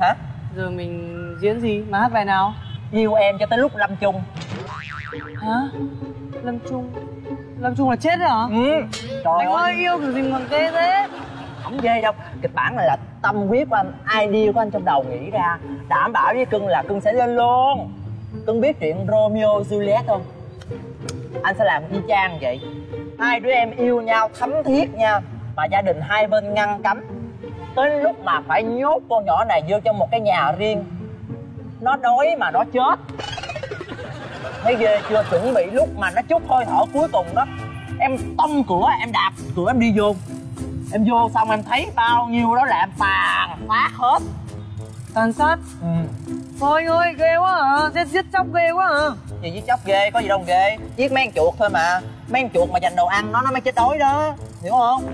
hả? Giờ mình diễn gì? Mà hát bài nào? Yêu em cho tới lúc lâm chung. Hả? Lâm Trung Lâm Trung là chết rồi hả? Ừ. Trời Anh ơi yêu kiểu gì mà ghê thế? Không ghê đâu. Kịch bản này là tâm huyết của anh idea của anh trong đầu nghĩ ra. Đảm bảo với cưng là cưng sẽ lên luôn. Cưng biết chuyện romeo juliet không? Anh sẽ làm y chang vậy. Hai đứa em yêu nhau thấm thiết nha. Mà gia đình hai bên ngăn cấm tới lúc mà phải nhốt con nhỏ này vô trong một cái nhà riêng nó đói mà nó chết. Thấy ghê chưa? Chuẩn bị lúc mà nó chút hơi thở cuối cùng đó em tông cửa em đạp cửa em đi vô. Em vô xong em thấy bao nhiêu đó là em tàn phát hết. Tàn sát? Ừ. Thôi anh ơi ghê quá hả Giết giết chóc ghê quá hả gì giết chóc ghê có gì đâu ghê. Giết mấy con chuột thôi mà. Mấy con chuột mà dành đồ ăn nó nó mới chết đói đó. Hiểu không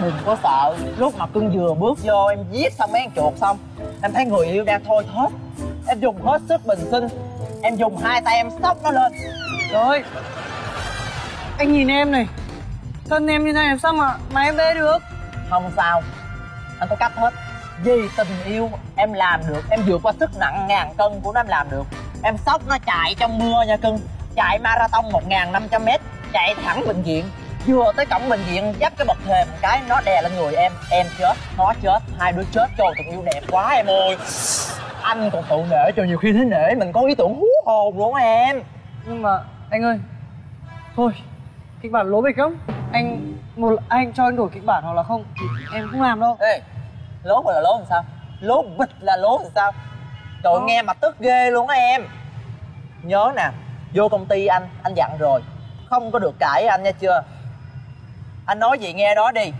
đừng có sợ lúc mà cưng vừa bước vô, em giết xong mấy con chuột xong, em thấy người yêu đang thôi thóp em dùng hết sức bình sinh, em dùng hai tay em sốc nó lên. Rồi Anh nhìn em này, Thân em như thế này sao mà mà em bê được? Không sao, anh có cách hết. Vì tình yêu em làm được, em vượt qua sức nặng ngàn cân của nó em làm được. Em sốc nó chạy trong mưa nha cưng, chạy marathon 1.500 m chạy thẳng bệnh viện vừa tới cổng bệnh viện dắt cái bậc thềm một cái nó đè lên người em. Em chết nó chết hai đứa chết. Trời tình yêu đẹp quá em ơi. Anh còn tự nể cho nhiều khi thế nể mình có ý tưởng hú hồn luôn á em. Nhưng mà anh ơi Thôi Kịch bản lố bịch lắm. Anh một anh cho anh đổi kịch bản hoặc là không thì Em không làm đâu. Ê lố mà là lố làm sao? Lố bịch là lố làm sao? Trời Ờ. nghe mà tức ghê luôn á em. Nhớ nè vô công ty anh anh dặn rồi. Không có được cãi anh nha chưa anh nói gì nghe đó đi.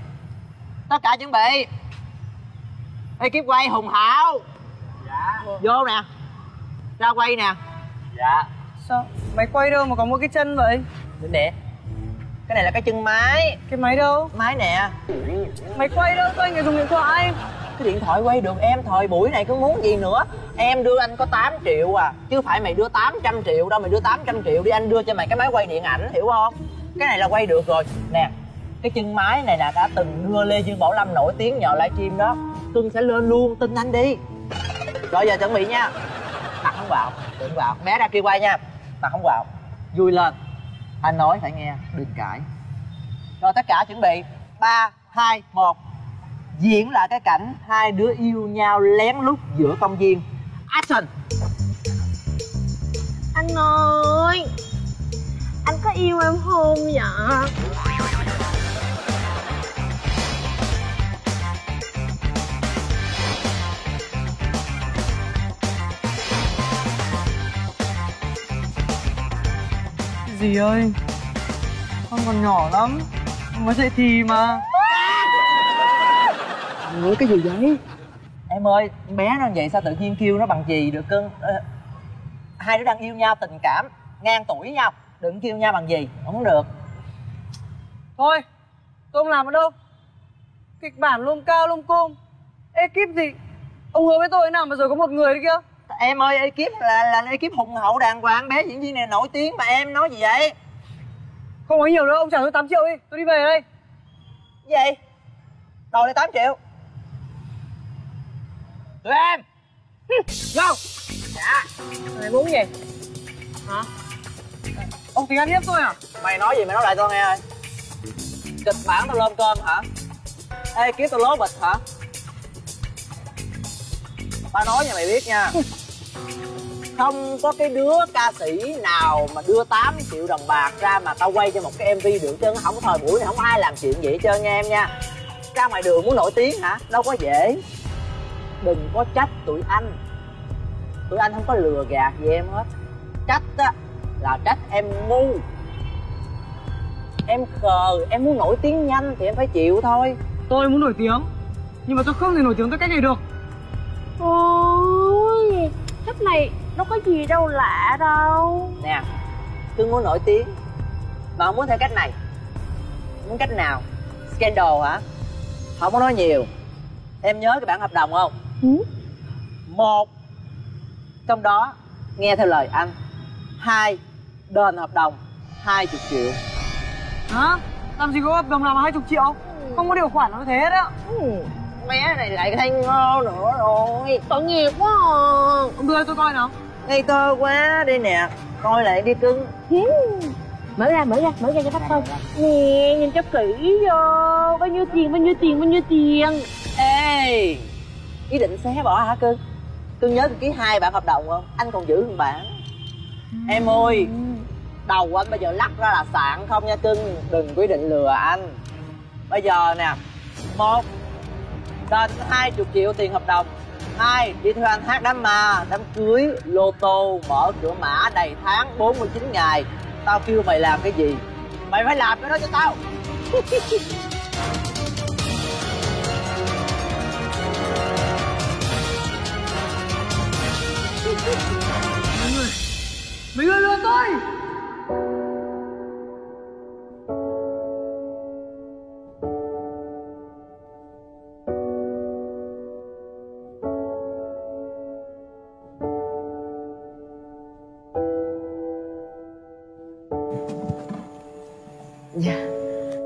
Tất cả chuẩn bị. Ekip quay hùng hảo. Dạ. Vô nè. Ra quay nè. Dạ. Sao? Máy quay đâu mà có một cái chân vậy? Nè. Cái này là cái chân máy. Cái máy đâu? Máy nè. Máy quay đâu? Anh lại dùng điện thoại. Cái điện thoại quay được em thời buổi này cứ muốn gì nữa? Em đưa anh có 8 triệu à. Chứ phải mày đưa 800 triệu đâu mày đưa 800 triệu đi anh đưa cho mày cái máy quay điện ảnh hiểu không? Cái này là quay được rồi. Nè cái chân máy này là đã từng đưa lê dương bảo lâm nổi tiếng nhờ livestream đó. Cưng sẽ lên luôn, tin anh đi. Rồi, giờ chuẩn bị nha. Mặt không vào, đừng vào. Bé ra kia quay nha. Mặt không vào. Vui lên. Anh nói phải nghe, đừng cãi. Rồi, tất cả chuẩn bị. Ba, hai, một. Diễn lại cái cảnh hai đứa yêu nhau lén lút giữa công viên. Action! Anh ơi, Anh có yêu em không vậy? Dì ơi? Con còn nhỏ lắm Con mới dậy thì mà. Nói cái gì vậy? Em ơi bé nó vậy sao tự nhiên kêu nó bằng gì được cưng? Ờ, hai đứa đang yêu nhau tình cảm ngang tuổi nhau. Đừng kêu nhau bằng gì không được. Thôi Tôi không làm ở đâu. Kịch bản lôm cao lôm côm Ekip gì? Ông hứa với tôi thế nào mà rồi có một người đấy kia em ơi ekip là là ekip hùng hậu đàng hoàng. Bé diễn viên này nổi tiếng mà em nói gì vậy? Không có nhiều đâu Ông trả tôi 8 triệu đi. Tôi đi về đây. Gì? Đòi lại 8 triệu. Tụi em! Go! Dạ. Mày muốn gì? Hả? Ông tính ăn hiếp tôi à? Mày nói gì mày nói lại tao nghe ơi. Kịch bản tao lơm cơm hả? Ê kiếm tao lố bịch hả? Tao nói cho mày biết nha không có cái đứa ca sĩ nào mà đưa 8 triệu đồng bạc ra mà tao quay cho một cái mv được chứ không có thời buổi này không ai làm chuyện vậy hết trơn nha em nha. Ra ngoài đường muốn nổi tiếng hả? Đâu có dễ. Đừng có trách tụi anh. Tụi anh không có lừa gạt gì em hết. Trách á là trách em ngu. Em khờ em muốn nổi tiếng nhanh thì em phải chịu thôi. Tôi muốn nổi tiếng Nhưng mà tôi không thể nổi tiếng tới cách này được. Ôi Cách này đâu có gì đâu lạ đâu. Nè cứ muốn nổi tiếng. Mà không muốn theo cách này. Muốn cách nào? Scandal hả? Không có nói nhiều. Em nhớ cái bản hợp đồng không? Ừ. một trong đó nghe theo lời anh. Hai đền hợp đồng hai chục triệu. Hả? Làm gì có hợp đồng làm 20 triệu? Không có điều khoản nào như thế ạ. Ừ. bé này lại thay ngô nữa rồi. Tội nghiệp quá à. ông đưa tôi coi nào. Ngây thơ quá đây nè. Coi lại đi cưng. Mở ra mở ra mở ra cho bác coi. Nè nhìn cho kỹ vô. Bao nhiêu tiền bao nhiêu tiền bao nhiêu tiền. Ê ý định xé bỏ hả cưng? Cưng nhớ cưng ký hai bản hợp đồng không? Anh còn giữ một bản. Em ơi đầu anh bây giờ lắc ra là sạn không nha cưng. Đừng ý định lừa anh. Bây giờ nè một đền hai chục triệu tiền hợp đồng. Hai, đi theo anh hát đám ma, đám cưới, lô tô, mở cửa mã đầy tháng 49 ngày. Tao kêu mày làm cái gì? Mày phải làm cái đó cho tao. Mấy người lừa tôi!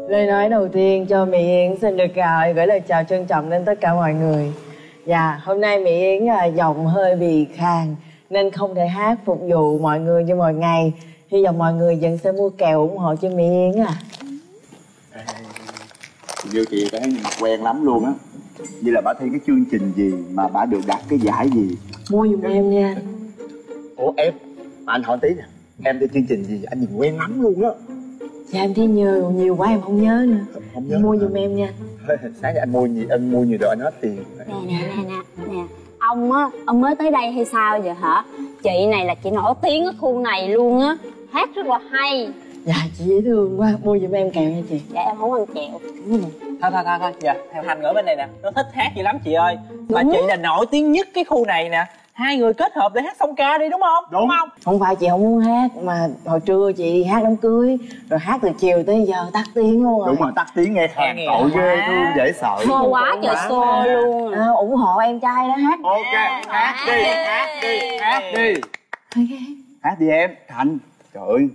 Lời nói đầu tiên cho Mỹ Yến xin được à, gửi lời chào trân trọng đến tất cả mọi người. Dạ, hôm nay Mỹ Yến à, giọng hơi bị khàn nên không thể hát phục vụ mọi người như mọi ngày. Hy vọng mọi người vẫn sẽ mua kẹo ủng hộ cho Mỹ Yến à. như chị thấy quen lắm luôn á như là bà thi cái chương trình gì mà bà được đặt cái giải gì Mua giùm em nha. ủa em mà anh hỏi tí nè em đi chương trình gì anh nhìn quen lắm luôn á Dạ em thấy nhớ nhiều quá em không nhớ nữa. không nhớ Mua giùm em nha. sáng giờ anh mua gì anh mua nhiều đồ anh hết tiền. Nè nè nè nè nè. Ông á ông mới tới đây hay sao vậy hả? Chị này là chị nổi tiếng ở khu này luôn á. Hát rất là hay. Dạ chị dễ thương quá, mua giùm em kẹo nha chị. dạ em không ăn kẹo. Thôi thôi thôi thôi. Dạ theo hành ở bên này nè. Nó thích hát dữ lắm chị ơi. Mà chị là nổi tiếng nhất cái khu này nè hai người kết hợp để hát song ca đi đúng không? Đúng. không? Không phải chị không muốn hát mà hồi trưa chị đi hát đám cưới rồi hát từ chiều tới giờ tắt tiếng luôn rồi. đúng rồi tắt tiếng nghe khàn tội ghê luôn dễ sợ xô quá trời xô luôn. À, ủng hộ em trai đó hát. ok hát đi hát đi hát đi. Hát đi em thành. Trời ơi